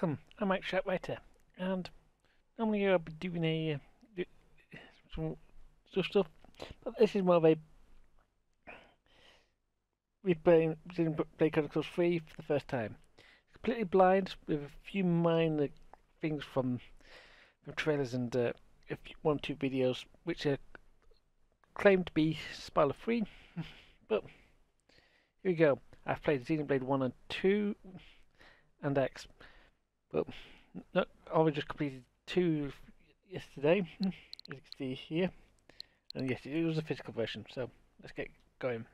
welcome. I'm Mike Sharpwriter, and normally I'll be doing a uh, some, stuff, but this is more of a replaying Blade Chronicles 3 for the first time. Completely blind with a few minor things from from trailers and uh, one or two videos which are claimed to be spoiler free, but here we go. I've played Xenoblade 1 and 2 and X. But no, I just completed two yesterday, as you can see here. And yes, it was a physical version, so let's get going.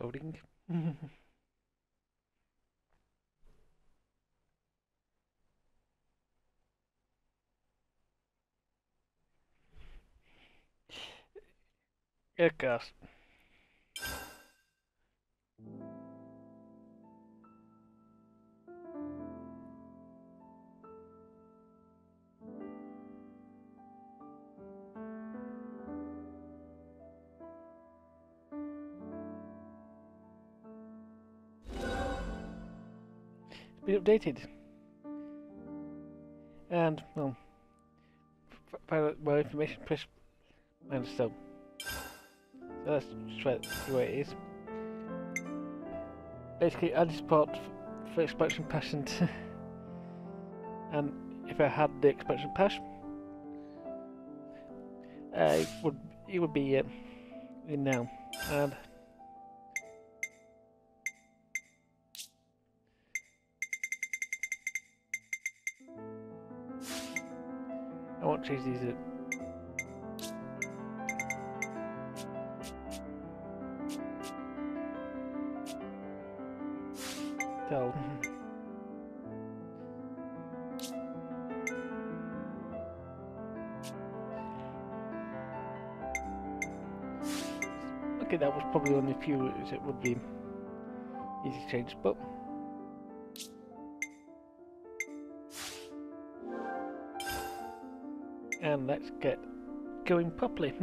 Loading. Aircast. Been updated. And, well, find out more information, press minus so. So let's try see what it is. Basically, add support for expansion pass and, and if I had the expansion pass, uh, it would it would be uh, in now and won't change these. Tell. okay, that was probably only a few it would be easy to change, but and let's get going properly.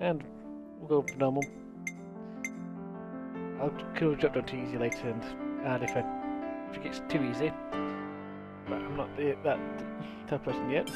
and we'll go normal. I'll cool drop down to easy later and add if, I, if it gets too easy. But I'm not the, that type of person yet.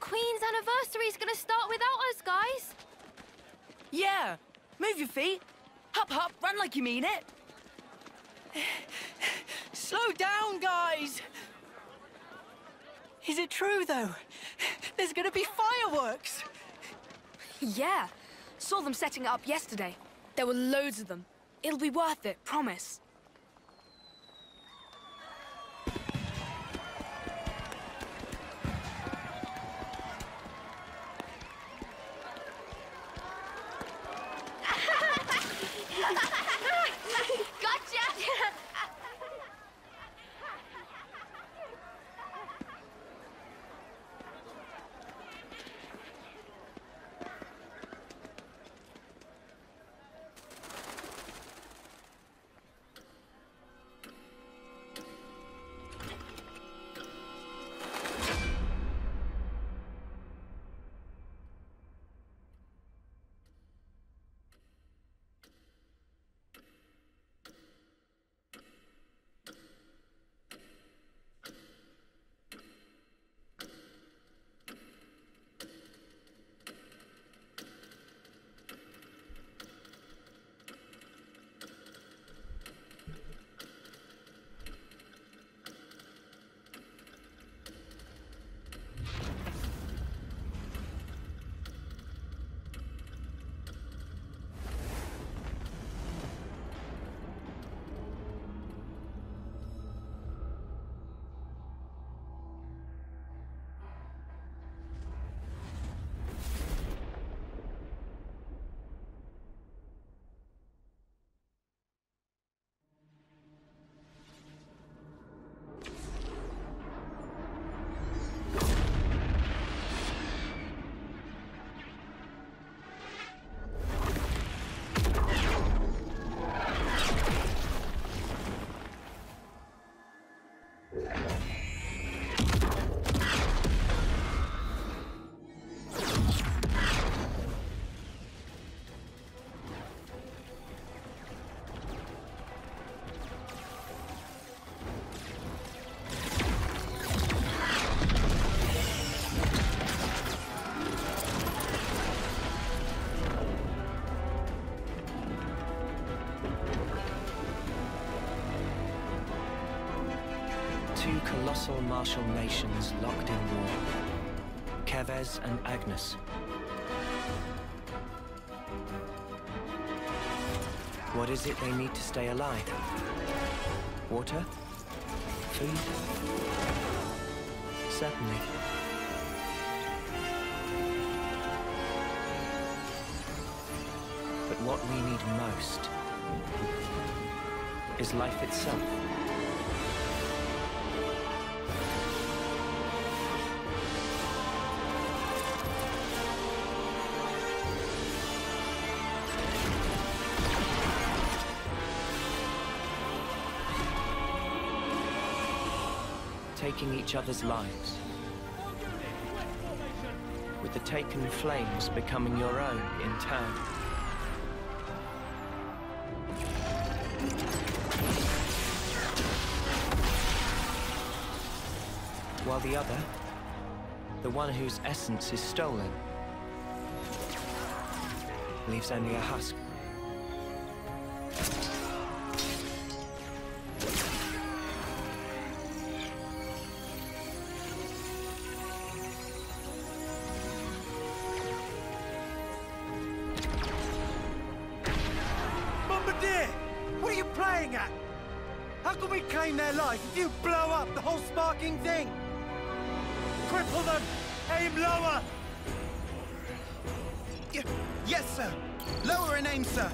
Queen's anniversary's gonna start without us, guys. Yeah. Move your feet. Hop, hop, run like you mean it. Slow down, guys. Is it true, though? There's gonna be fireworks. Yeah. Saw them setting it up yesterday. There were loads of them. It'll be worth it, promise. Colossal martial nations locked in war. Keves and Agnus. What is it they need to stay alive? Water? Food? Certainly. But what we need most is life itself. Taking each other's lives. With the taken flames becoming your own in turn. While the other, the one whose essence is stolen, leaves only a husk. Their life if you blow up the whole sparking thing? Cripple them! Aim lower! Y- yes, sir. Lower and aim, sir.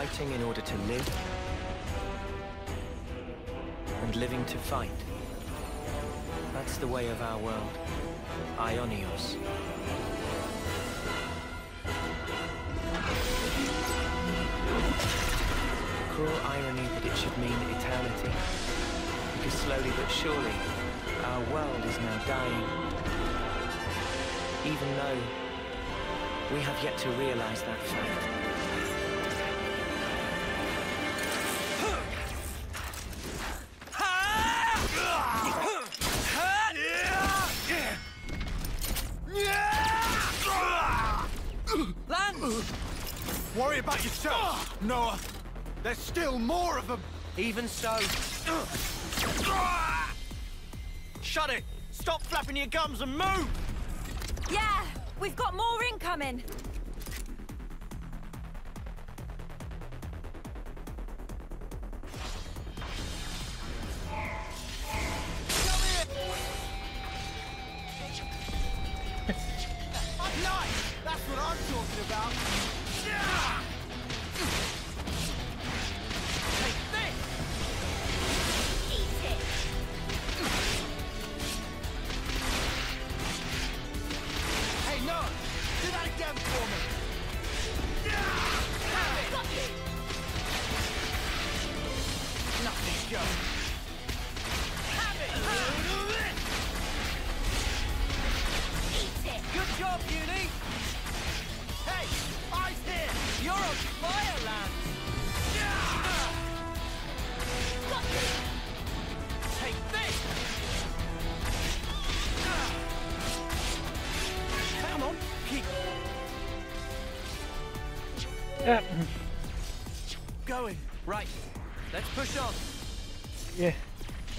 Fighting in order to live, and living to fight. That's the way of our world. Ionios. Cruel irony that it should mean eternity. Because slowly but surely, our world is now dying. Even though we have yet to realize that fact. Worry about yourself, Noah. There's still more of them. Even so, Shut it! Stop flapping your gums and move! Yeah, we've got more incoming.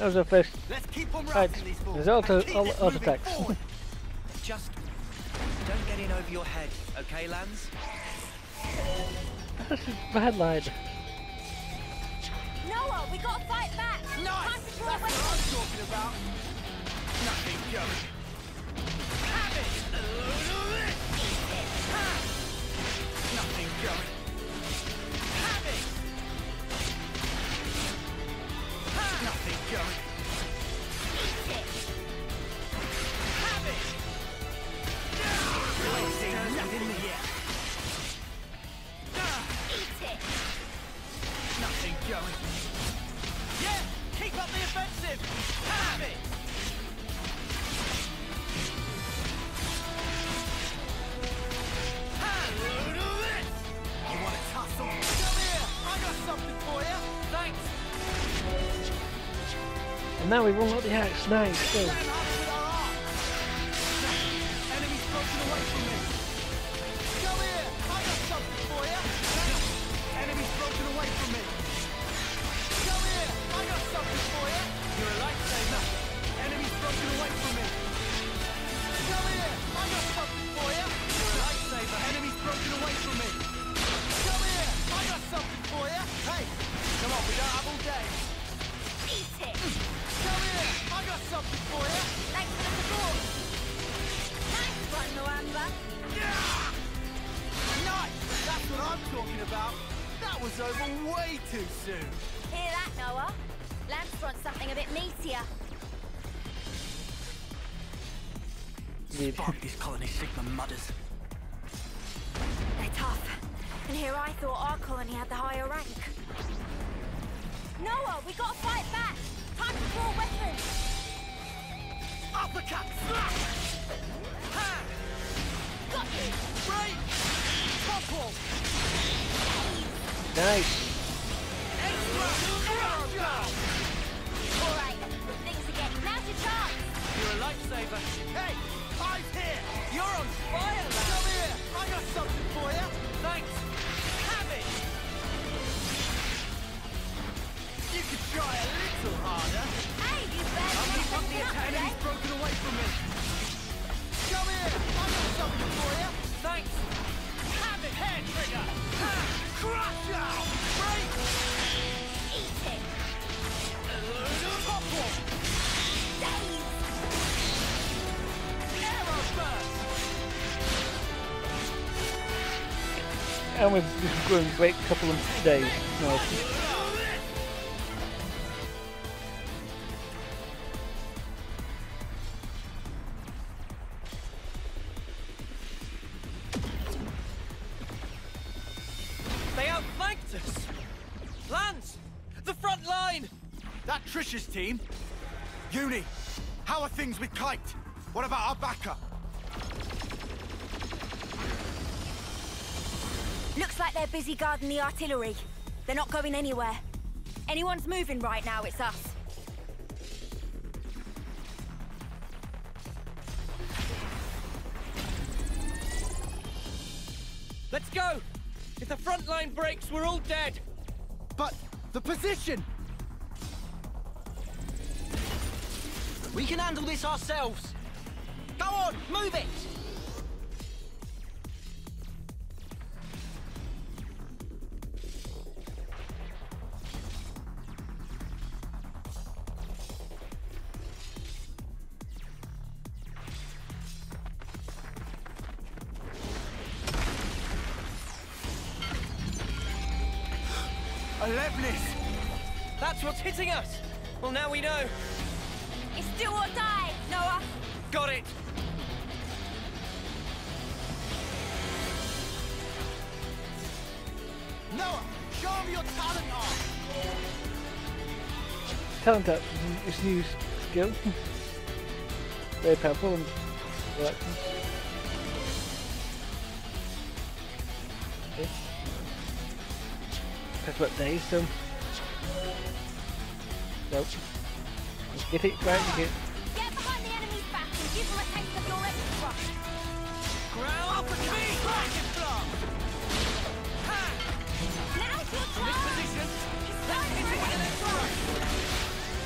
That was our first. Let's keep on Right, routing these fools. there's auto- and keep auto- this auto moving attacks. just don't get in over your head, okay, Lanz? That's a bad line. Noah, we gotta fight back. Nice! Time to draw That's what. I'm talking about. Nothing going. Have it! Ha! Nothing going. Nothing going. Yeah! Keep up the offensive! Now we've unlocked the axe. Nice. Over way too soon! Hear that, Noah? Lanz wants something a bit meatier. Indeed. Fuck these colony Sigma mudders. They're tough. And here I thought our colony had the higher rank. Noah, we gotta fight back! Time to draw weapons! Uppercut! Slap! Ha! Got you! Break! Topple! Nice. Alright, things are getting... Your chance! You're a lifesaver. Hey! I'm here! You're on fire! Come here! I got something for you! Thanks! Have it! You could try a little harder. Hey, you better. Come here! I got something for you. Thanks. Have it, hair trigger. Ha! Crush! Break! Eat it! And we've just grown a great couple of days. Nice. Trish's team? Eunie, how are things with Kite? What about our backup? Looks like they're busy guarding the artillery. They're not going anywhere. Anyone's moving right now, it's us. Let's go! If the front line breaks, we're all dead! But the position! We can handle this ourselves! Go on, move it! Alevnis! That's what's hitting us! Well, now we know. Talent up is new skill. Very powerful and relaxing. Okay. Talk about days, so. Nope. Get it right, you get Get behind the enemy's back and give them a taste of your extra. Ground up and me! Rocket block!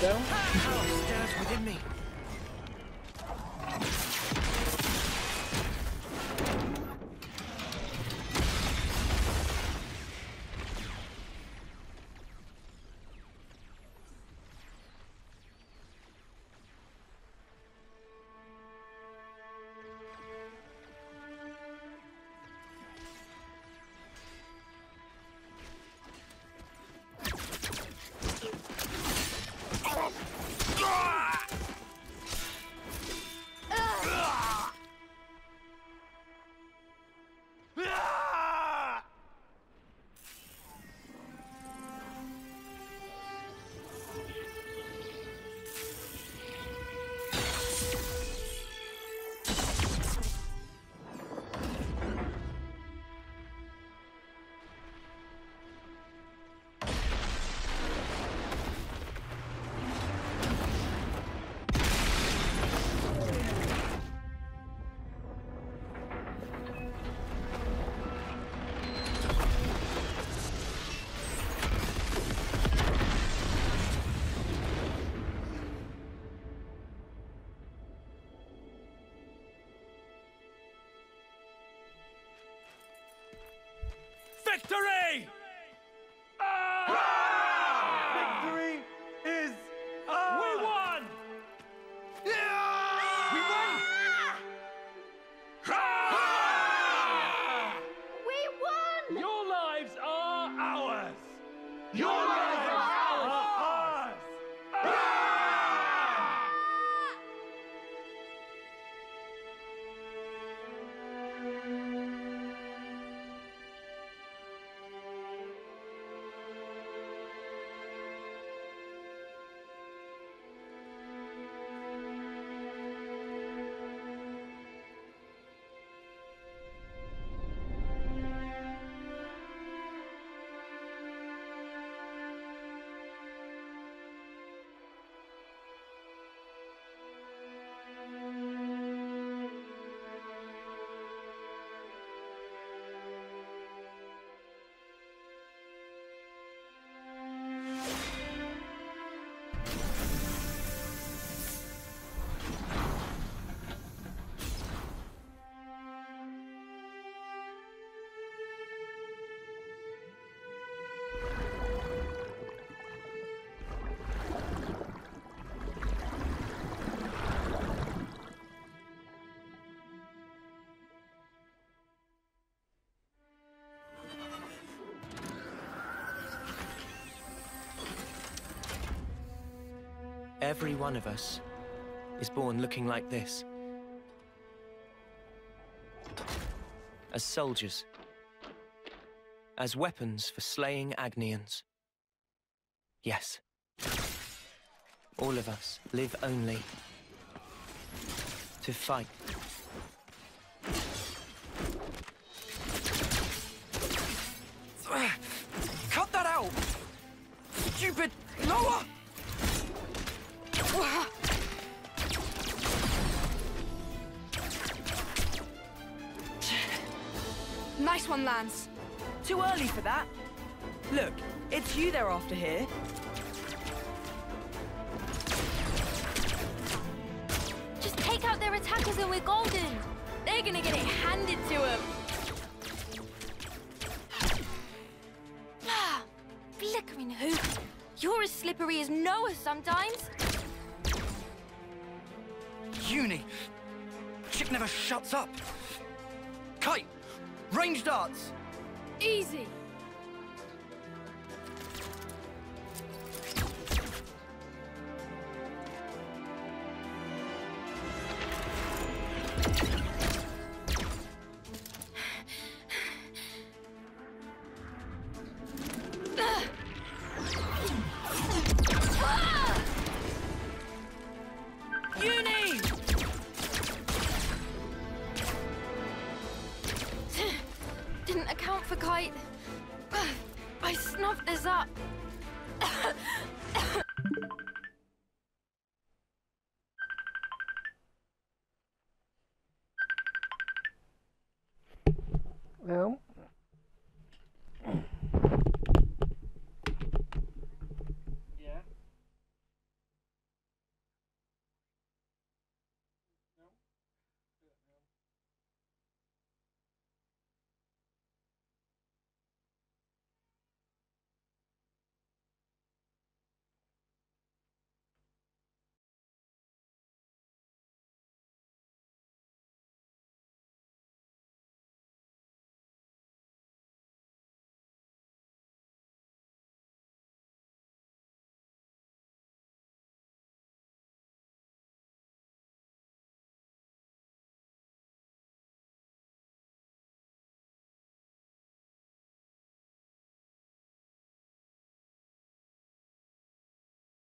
How Every one of us is born looking like this. As soldiers. As weapons for slaying Agnians. Yes. All of us live only to fight. Cut that out! Stupid! Lower! Nice one, Lanz. Too early for that. Look, it's you they're after here. Just take out their attackers and we're golden. They're gonna get it handed to them. Ah, Flickering hoop. You're as slippery as Noah sometimes. Eunie! Chick never shuts up. Kite! Range darts! Easy.